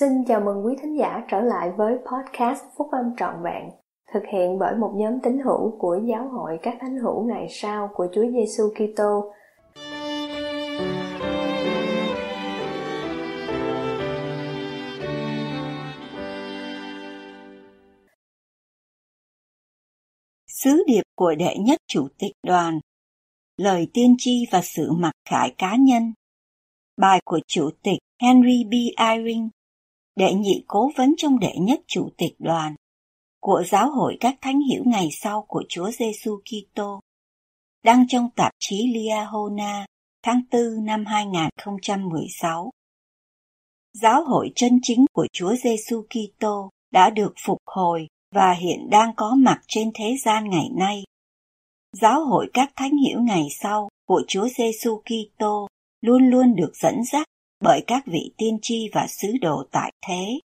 Xin chào mừng quý thính giả trở lại với podcast Phúc Âm Trọn Vẹn, thực hiện bởi một nhóm tín hữu của Giáo hội các thánh hữu ngày sau của Chúa Giêsu Kitô. Sứ điệp của đệ nhất chủ tịch đoàn Lời tiên tri và sự mặc khải cá nhân Bài của Chủ tịch Henry B. Eyring đệ nhị cố vấn trong đệ nhất chủ tịch đoàn của giáo hội các thánh hiểu ngày sau của Chúa Giêsu Kitô, đăng trong tạp chí Liahona tháng 4 năm 2016. Giáo hội chân chính của Chúa Giêsu Kitô đã được phục hồi và hiện đang có mặt trên thế gian ngày nay. Giáo hội các thánh hiểu ngày sau của Chúa Giêsu Kitô luôn luôn được dẫn dắt bởi các vị tiên tri và sứ đồ tại thế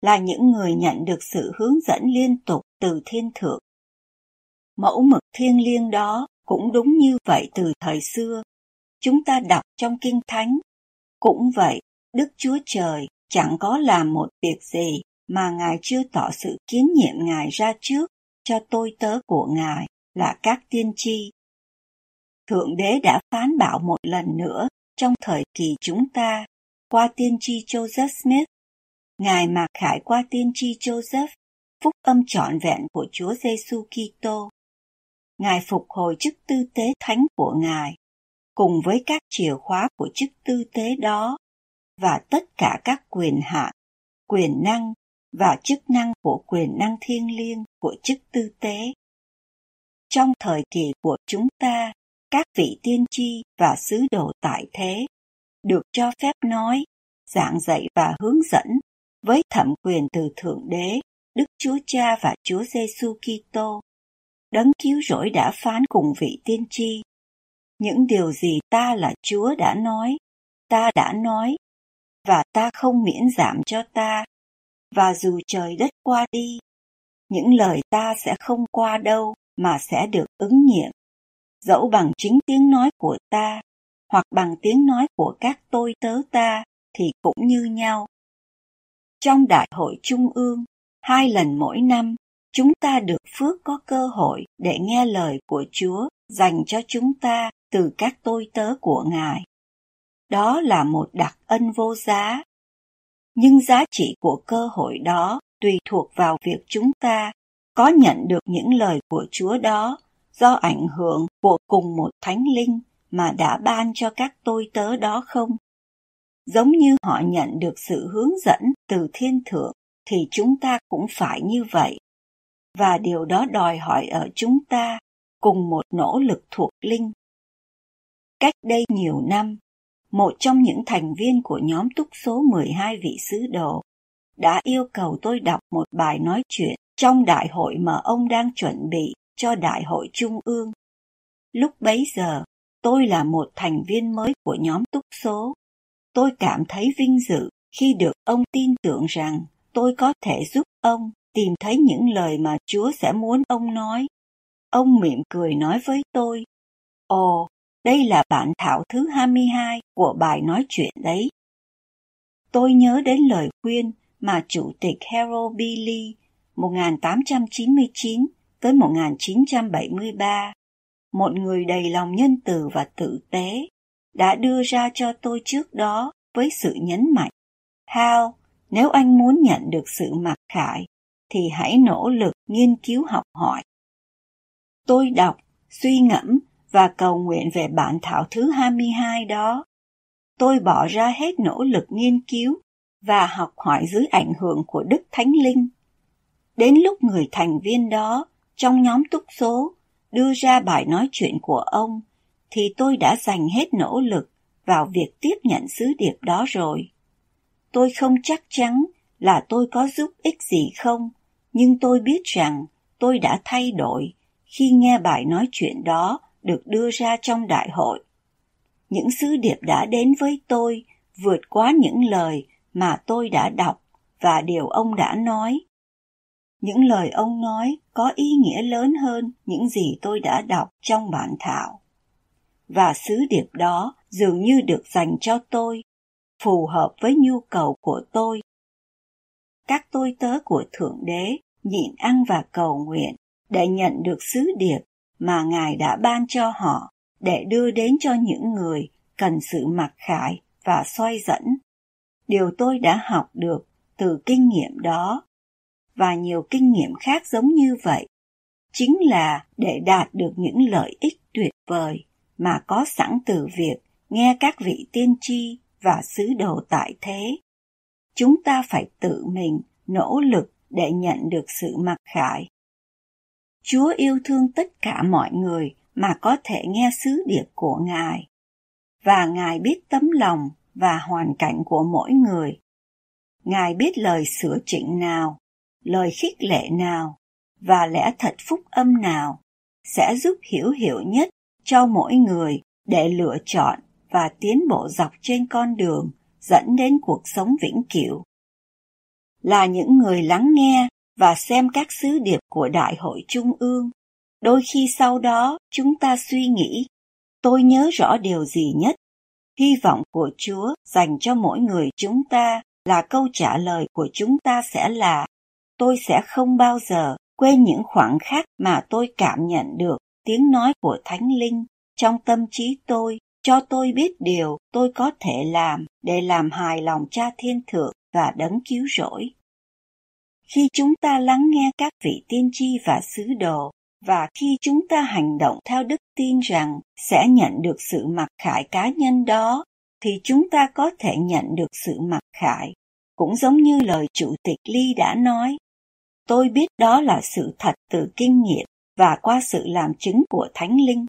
là những người nhận được sự hướng dẫn liên tục từ thiên thượng. Mẫu mực thiêng liêng đó cũng đúng như vậy từ thời xưa. Chúng ta đọc trong Kinh Thánh. Cũng vậy, Đức Chúa Trời chẳng có làm một việc gì mà Ngài chưa tỏ sự kiến nhiệm Ngài ra trước cho tôi tớ của Ngài là các tiên tri. Thượng Đế đã phán bảo một lần nữa trong thời kỳ chúng ta qua tiên tri Joseph Smith, Ngài mặc khải qua tiên tri Joseph, phúc âm trọn vẹn của Chúa Giêsu Kitô. Ngài phục hồi chức tư tế thánh của Ngài, cùng với các chìa khóa của chức tư tế đó và tất cả các quyền hạn, quyền năng và chức năng của quyền năng thiêng liêng của chức tư tế. Trong thời kỳ của chúng ta, các vị tiên tri và sứ đồ tại thế được cho phép nói, giảng dạy và hướng dẫn với thẩm quyền từ Thượng Đế, Đức Chúa Cha và Chúa Giêsu Kitô. Đấng cứu rỗi đã phán cùng vị tiên tri. Những điều gì ta là Chúa đã nói, ta đã nói, và ta không miễn giảm cho ta. Và dù trời đất qua đi, những lời ta sẽ không qua đâu mà sẽ được ứng nghiệm, dẫu bằng chính tiếng nói của ta hoặc bằng tiếng nói của các tôi tớ ta thì cũng như nhau. Trong đại hội trung ương, hai lần mỗi năm, chúng ta được phước có cơ hội để nghe lời của Chúa dành cho chúng ta từ các tôi tớ của Ngài. Đó là một đặc ân vô giá. Nhưng giá trị của cơ hội đó tùy thuộc vào việc chúng ta có nhận được những lời của Chúa đó do ảnh hưởng của cùng một thánh linh mà đã ban cho các tôi tớ đó không? Giống như họ nhận được sự hướng dẫn từ thiên thượng thì chúng ta cũng phải như vậy. Và điều đó đòi hỏi ở chúng ta cùng một nỗ lực thuộc linh. Cách đây nhiều năm, một trong những thành viên của nhóm túc số 12 vị sứ đồ đã yêu cầu tôi đọc một bài nói chuyện trong đại hội mà ông đang chuẩn bị cho đại hội trung ương. Lúc bấy giờ, tôi là một thành viên mới của nhóm túc số. Tôi cảm thấy vinh dự khi được ông tin tưởng rằng tôi có thể giúp ông tìm thấy những lời mà Chúa sẽ muốn ông nói. Ông mỉm cười nói với tôi, Ồ, đây là bản thảo thứ 22 của bài nói chuyện đấy. Tôi nhớ đến lời khuyên mà Chủ tịch Harold B. Lee 1899 tới 1973 một người đầy lòng nhân từ và tử tế, đã đưa ra cho tôi trước đó với sự nhấn mạnh. Hal, nếu anh muốn nhận được sự mặc khải, thì hãy nỗ lực nghiên cứu học hỏi. Tôi đọc, suy ngẫm và cầu nguyện về bản thảo thứ 22 đó. Tôi bỏ ra hết nỗ lực nghiên cứu và học hỏi dưới ảnh hưởng của Đức Thánh Linh. Đến lúc người thành viên đó trong nhóm túc số đưa ra bài nói chuyện của ông, thì tôi đã dành hết nỗ lực vào việc tiếp nhận sứ điệp đó rồi. Tôi không chắc chắn là tôi có giúp ích gì không, nhưng tôi biết rằng tôi đã thay đổi khi nghe bài nói chuyện đó được đưa ra trong đại hội. Những sứ điệp đã đến với tôi vượt quá những lời mà tôi đã đọc và điều ông đã nói những lời ông nói có ý nghĩa lớn hơn những gì tôi đã đọc trong bản thảo. Và sứ điệp đó dường như được dành cho tôi, phù hợp với nhu cầu của tôi. các tôi tớ của Thượng Đế nhịn ăn và cầu nguyện để nhận được sứ điệp mà Ngài đã ban cho họ để đưa đến cho những người cần sự mặc khải và xoay dẫn. Điều tôi đã học được từ kinh nghiệm đó và nhiều kinh nghiệm khác giống như vậy chính là để đạt được những lợi ích tuyệt vời mà có sẵn từ việc nghe các vị tiên tri và sứ đồ tại thế. Chúng ta phải tự mình nỗ lực để nhận được sự mặc khải. Chúa yêu thương tất cả mọi người mà có thể nghe sứ điệp của Ngài. Và Ngài biết tấm lòng và hoàn cảnh của mỗi người. Ngài biết lời sửa chỉnh nào, lời khích lệ nào và lẽ thật phúc âm nào sẽ giúp hiểu hiểu nhất cho mỗi người để lựa chọn và tiến bộ dọc trên con đường dẫn đến cuộc sống vĩnh cửu. Là những người lắng nghe và xem các sứ điệp của Đại hội Trung ương, đôi khi sau đó chúng ta suy nghĩ, tôi nhớ rõ điều gì nhất. Hy vọng của Chúa dành cho mỗi người chúng ta là câu trả lời của chúng ta sẽ là tôi sẽ không bao giờ quên những khoảng khắc mà tôi cảm nhận được tiếng nói của Thánh Linh trong tâm trí tôi cho tôi biết điều tôi có thể làm để làm hài lòng cha thiên thượng và đấng cứu rỗi. Khi chúng ta lắng nghe các vị tiên tri và sứ đồ, và khi chúng ta hành động theo đức tin rằng sẽ nhận được sự mặc khải cá nhân đó, thì chúng ta có thể nhận được sự mặc khải. Cũng giống như lời Chủ tịch Ly đã nói, tôi biết đó là sự thật từ kinh nghiệm và qua sự làm chứng của Thánh Linh.